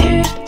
here.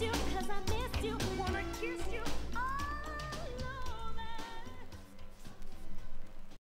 you, cause I missed you.